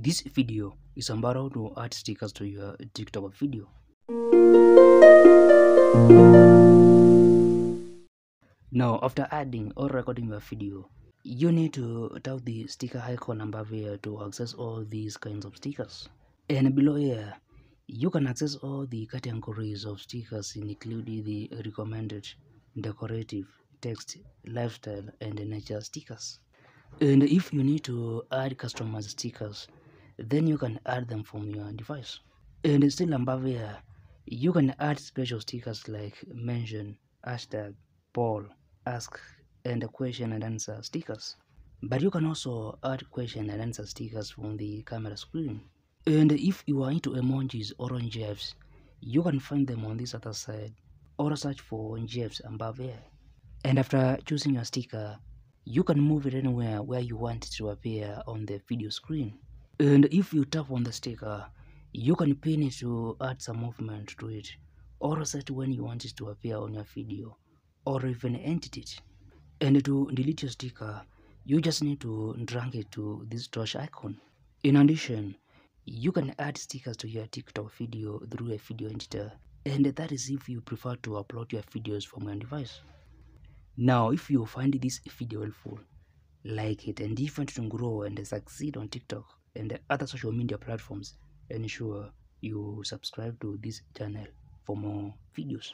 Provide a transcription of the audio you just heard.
This video is about how to add stickers to your TikTok video. Now, after adding or recording your video, you need to tap the sticker icon above here to access all these kinds of stickers. And below here, you can access all the categories of stickers including the recommended, decorative, text, lifestyle, and nature stickers. And if you need to add customized stickers, then you can add them from your device. And still above here, you can add special stickers like mention, hashtag, poll, ask, and question and answer stickers. But you can also add question and answer stickers from the camera screen. And if you are into emojis or GIFs, you can find them on this other side or search for GIFs above here. And after choosing your sticker, you can move it anywhere where you want it to appear on the video screen. And if you tap on the sticker, you can pin it to add some movement to it or set when you want it to appear on your video or even edit it. And to delete your sticker, you just need to drag it to this torch icon. In addition, you can add stickers to your TikTok video through a video editor, and that is if you prefer to upload your videos from your device. Now, if you find this video helpful, like it, and if you want to grow and succeed on TikTok and the other social media platforms, ensure you subscribe to this channel for more videos.